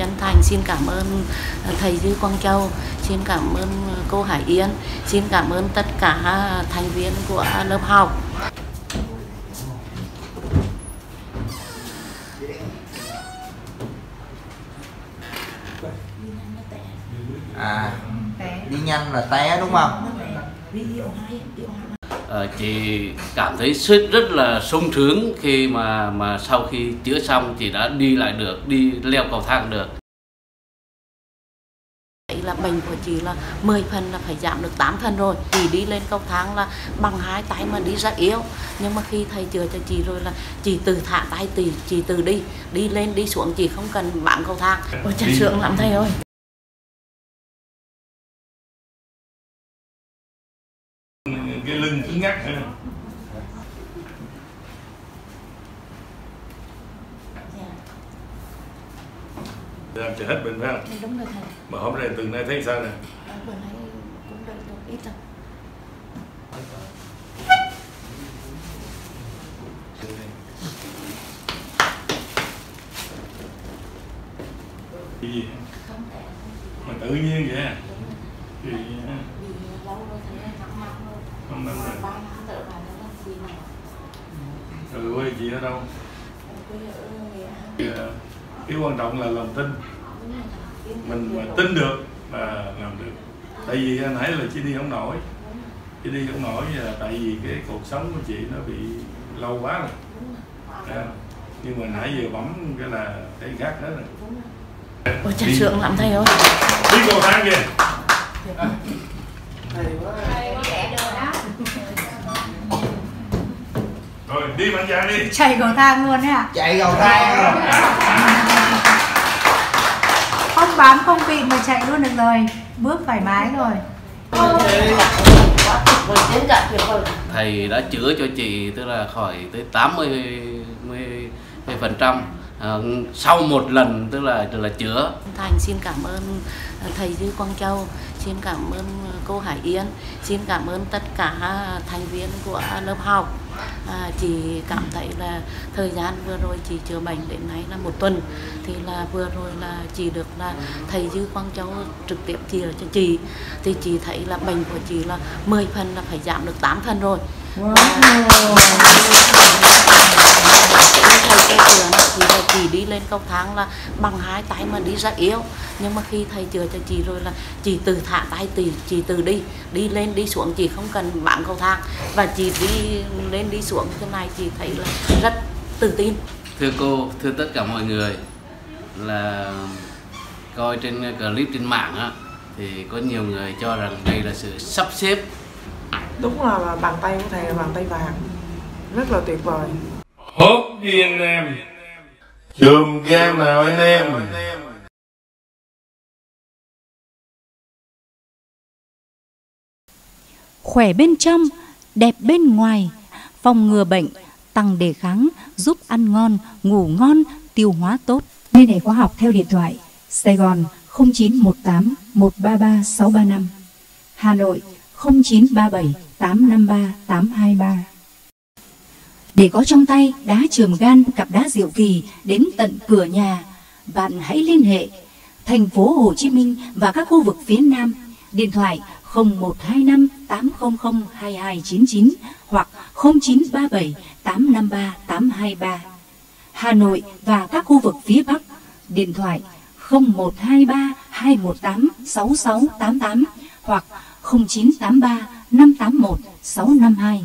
chân thành. Xin cảm ơn thầy Dư Quang Châu, xin cảm ơn cô Hải Yến, xin cảm ơn tất cả thành viên của lớp học. à đi nhanh là té đúng không à, chị cảm thấy rất rất là sung sướng khi mà mà sau khi chữa xong chị đã đi lại được đi leo cầu thang được. Là bệnh của chị là 10 phần là phải giảm được 8 phần rồi. Chị đi lên cầu thang là bằng hai tay mà đi rất yếu. Nhưng mà khi thầy chữa cho chị rồi là chị từ thả tay chị, chị từ đi. Đi lên đi xuống chị không cần bám cầu thang. Ôi chả sướng lắm thầy ơi ngắc nữa làm cho hết bệnh phải không? đúng rồi thầy Mà hôm nay từ nay thấy sao nè? bữa nay cũng đợi được ít rồi Cái gì? Mà tự nhiên vậy à? Thì vì lâu rồi thấy nặng nặng rồi không năm này Rồi quê chị ở đâu? ờ, Cái quan trọng là lòng tin. Mình mà tin được là làm được. Tại vì hồi nãy là chị đi không nổi. Chị đi không nổi là tại vì cái cuộc sống của chị nó bị lâu quá rồi. Không? Nhưng mà nãy giờ bấm cái là thấy gác hết rồi. ôi chả sướng lắm thầy ơi Đi cầu thang kìa. Rồi đi mạnh dạn đi. chạy cầu thang luôn đấy ạ. Chạy cầu thang. Không bám không bị mà chạy luôn được rồi. Bước thoải mái rồi. Rồi thầy đã chữa cho chị tức là khỏi tới 80 mươi phần trăm. À, sau một lần tức là là chữa. Thành xin cảm ơn thầy Dư Quang Châu, xin cảm ơn cô Hải Yến, xin cảm ơn tất cả thành viên của lớp học. À, chị cảm thấy là thời gian vừa rồi chị chữa bệnh đến nay là một tuần thì là vừa rồi là chị được là thầy Dư Quang Châu trực tiếp chữa cho chị thì chị thấy là bệnh của chị là 10 phần là phải giảm được 8 phần rồi. wow. thầy cô chữa thì là chị đi lên cầu thang là bằng hai tay mà đi rất yếu nhưng mà khi thầy chữa cho chị rồi là chị từ thả tay chị chị từ đi đi lên đi xuống chị không cần bám cầu thang. Và chị đi lên đi xuống thế này chị thấy là rất tự tin. Thưa cô thưa tất cả mọi người là coi trên clip trên mạng á thì có nhiều người cho rằng đây là sự sắp xếp. Đúng là, là bàn tay của thầy là bàn tay vàng. Rất là tuyệt vời. Hốt đi anh em. Chùm game nào anh em? khỏe bên trong, đẹp bên ngoài, phòng ngừa bệnh, tăng đề kháng, giúp ăn ngon, ngủ ngon, tiêu hóa tốt. Liên hệ khoa học theo điện thoại Sài Gòn 0918 133 635 Hà Nội 0937 853 823 để có trong tay đá trường gan cặp đá diệu kỳ đến tận cửa nhà, bạn hãy liên hệ thành phố Hồ Chí Minh và các khu vực phía Nam. Điện thoại 0125 800 2299 hoặc 0937 853 823. Hà Nội và các khu vực phía Bắc. Điện thoại 0123 218 6688 hoặc 0983 581 652.